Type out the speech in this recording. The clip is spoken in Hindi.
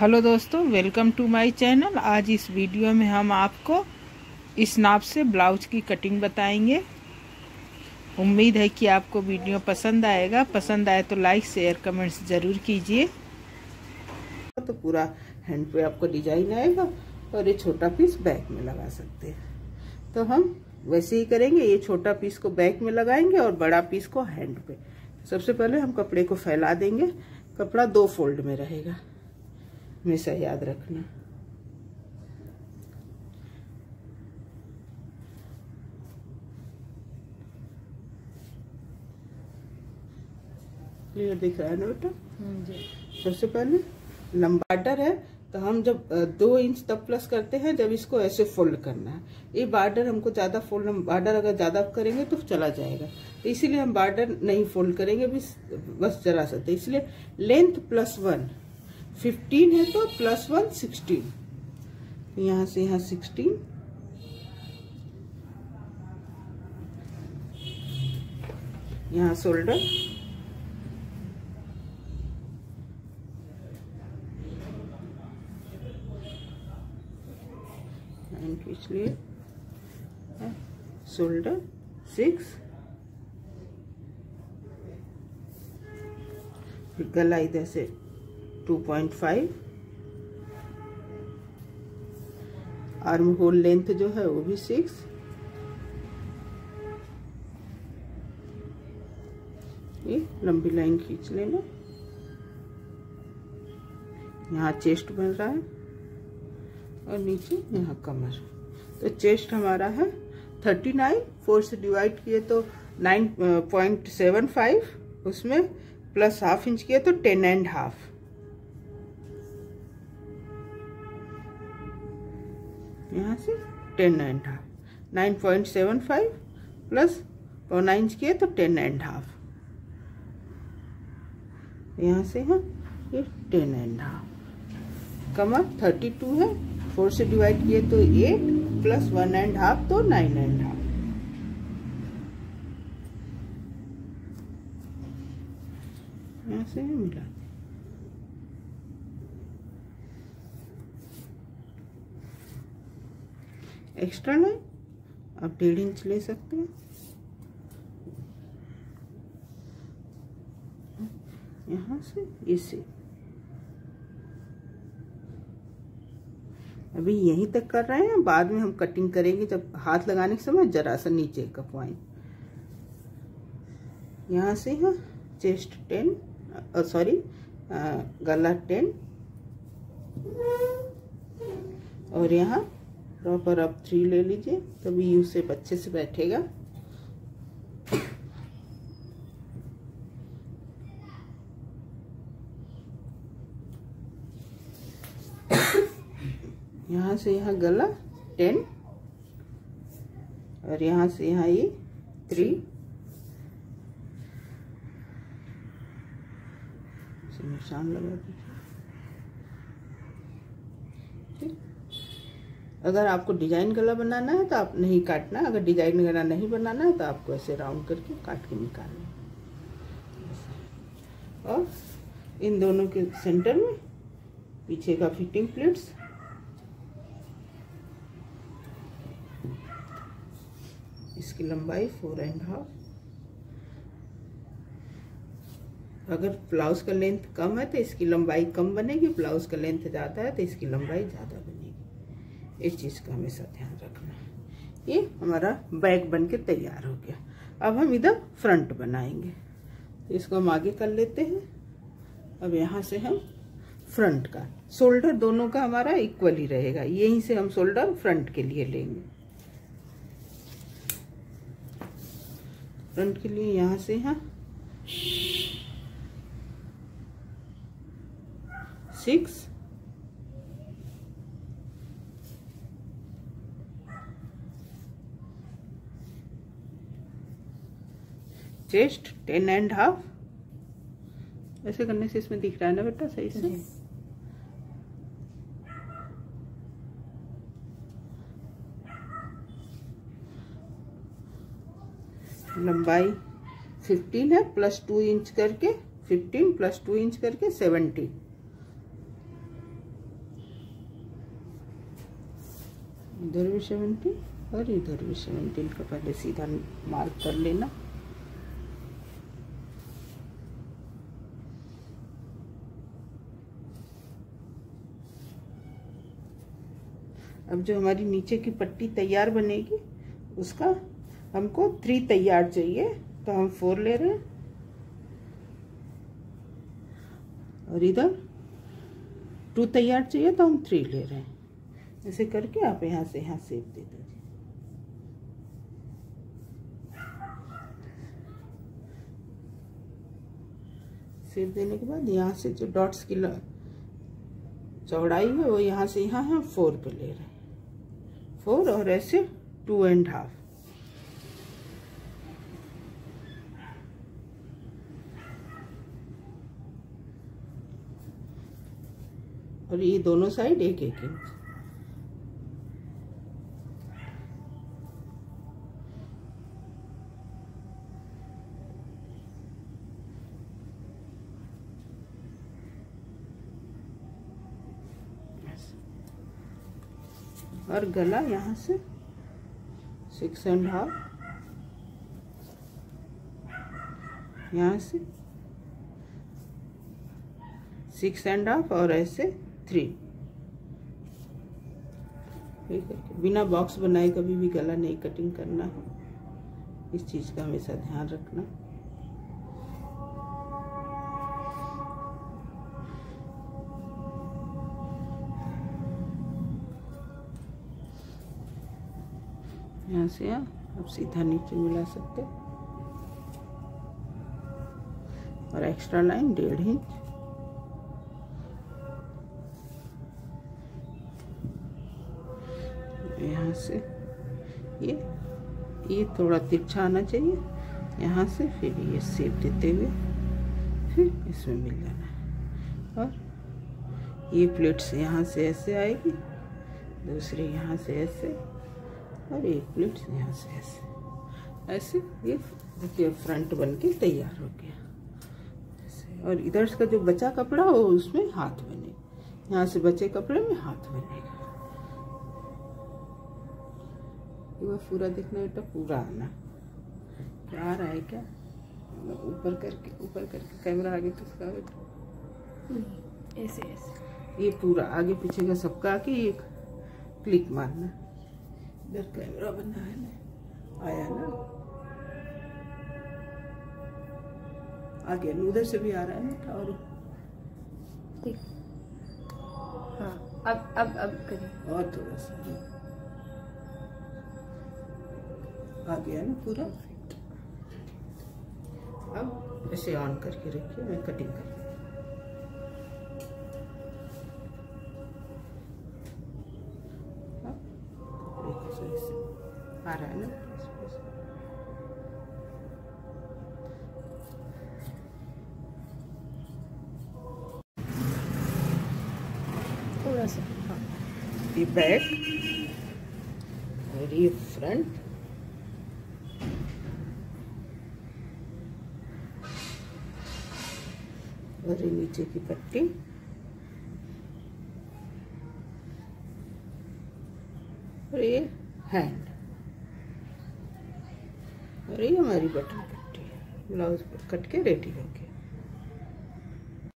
हेलो दोस्तों वेलकम टू माय चैनल आज इस वीडियो में हम आपको इस नाप से ब्लाउज की कटिंग बताएँगे। उम्मीद है कि आपको वीडियो पसंद आएगा। पसंद आए तो लाइक शेयर कमेंट्स ज़रूर कीजिए। तो पूरा हैंड पे आपको डिज़ाइन आएगा और ये छोटा पीस बैक में लगा सकते हैं। तो हम वैसे ही करेंगे, ये छोटा पीस को बैक में लगाएँगे और बड़ा पीस को हैंड पे। सबसे पहले हम कपड़े को फैला देंगे। कपड़ा दो फोल्ड में रहेगा। हमेशा याद रखना। क्लियर दिख रहा है ना बेटा? सबसे पहले लंबा बार्डर है तो हम जब दो इंच तब प्लस करते हैं जब इसको ऐसे फोल्ड करना है। ये बार्डर हमको ज़्यादा फोल्ड बार्डर अगर ज़्यादा करेंगे तो चला जाएगा। तो इसीलिए हम बार्डर नहीं फोल्ड करेंगे बस जरा सकते इसलिए लेंथ प्लस वन फिफ्टीन है तो प्लस वन सिक्सटीन। यहाँ से यहाँ सिक्सटीन। यहाँ शोल्डर खींच शोल्डर सिक्स। गला इधर से 2.5 आर्म होल लेंथ जो है वो भी सिक्स ये लंबी लाइन खींच लेना। यहाँ चेस्ट बन रहा है और नीचे यहाँ कमर। तो चेस्ट हमारा है 39 फोर से डिवाइड किए तो 9.75 उसमें प्लस हाफ़ इंच किए तो टेन एंड हाफ़ यहाँ से ten and half nine point seven five plus पौना इंच किए तो टेन एंड हाफ़ यहाँ से है, ये टेन एंड हाफ़ कमर थर्टी टू है फोर से डिवाइड किए तो eight plus one and half तो नाइन एंड हाफ़ यहाँ से मिला। एक्स्ट्रा लाइन आप डेढ़ इंच ले सकते हैं। यहाँ से, इसे। अभी यहीं तक कर रहे हैं, बाद में हम कटिंग करेंगे, जब हाथ लगाने के समय जरा सा नीचे कपवाएँ यहाँ से है चेस्ट टेन सॉरी गला टेन और यहाँ प्रॉपर आप थ्री ले लीजिए, तभी यू से अच्छे से बैठेगा। यहाँ से यहाँ गला टेन और यहाँ से यहाँ ये थ्री निशान लगा दीजिए। अगर आपको डिज़ाइन गला बनाना है तो आप नहीं काटना, अगर डिज़ाइन गला नहीं बनाना है तो आपको ऐसे राउंड करके काट के निकालना और इन दोनों के सेंटर में पीछे का फिटिंग प्लेट्स इसकी लंबाई फोर एंड हाफ़ अगर ब्लाउज का लेंथ कम है तो इसकी लंबाई कम बनेगी ब्लाउज का लेंथ ज़्यादा है तो इसकी लंबाई ज़्यादा बनेगी। इस चीज़ का हमेशा ध्यान रखना। है ये हमारा बैग बन के तैयार हो गया। अब हम इधर फ्रंट बनाएँगे। इसको हम आगे कर लेते हैं। अब यहाँ से हम फ्रंट का शोल्डर दोनों का हमारा इक्वल ही रहेगा। यहीं से हम शोल्डर फ्रंट के लिए लेंगे। फ्रंट के लिए यहाँ से यहाँ। Six. Chest ten and half ऐसे करने से इसमें दिख रहा है ना बेटा? सही से? लंबाई 15 है प्लस टू इंच करके 15 प्लस टू इंच करके 17 इधर भी 17 और इधर भी 17 का पहले सीधा मार्क कर लेना। अब जो हमारी नीचे की पट्टी तैयार बनेगी, उसका हमको थ्री तैयार चाहिए तो हम फोर ले रहे हैं। और इधर टू तैयार चाहिए तो हम थ्री ले रहे हैं। ऐसे करके आप यहाँ से यहाँ सेप दे दीजिए। सेप देने के बाद यहाँ से जो डॉट्स की चौड़ाई है, वो यहाँ से यहाँ हम फोर पे ले रहे हैं। फोर और ऐसे टू एंड हाफ़। और ये दोनों साइड एक एक इंच। और गला यहाँ से सिक्स एंड हाफ़ यहाँ से सिक्स एंड हाफ़ और ऐसे थ्री ठीक है, बिना बॉक्स बनाए कभी भी गला नहीं कटिंग करना। है इस चीज़ का हमेशा ध्यान रखना। यहाँ से यहाँ अब सीधा नीचे मिला सकते और एक्स्ट्रा लाइन डेढ़ इंच यहाँ से ये ये थोड़ा तिरछा आना चाहिए। यहाँ से फिर ये सेप देते हुए फिर इसमें मिल जाना और ये प्लेट्स यहाँ से ऐसे आएगी, दूसरी यहाँ से ऐसे। और एक प्लेट यहाँ से ऐसे। ऐसे ये देखिए फ्रंट बन के तैयार हो गया। ऐसे और इधर का जो बचा कपड़ा वो उसमें हाथ बने। यहाँ से बचे कपड़े में हाथ बनेगा। वो पूरा देखना बेटा पूरा आना क्या आ रहा है क्या? ऊपर करके ऊपर करके कैमरा आगे किसका बेटा ऐसे ऐसे। ये पूरा आगे पीछे का सबका आके एक क्लिक मारना। इधर कैमरा बना है। आया ना। आ गया उधर से भी आ रहा है ना और ठीक। हाँ अब अब अब करिए। और थोड़ा सा। आ गया ना पूरा? अब ऐसे ऑन करके रखिए मैं कटिंग कर आ रहा है ना थोड़ा सा हाँ बैक और ये फ्रंट और नीचे की पट्टी। और ये हैंड ये हमारी बटन पट्टी ब्लाउज कट के रेडी हो गया।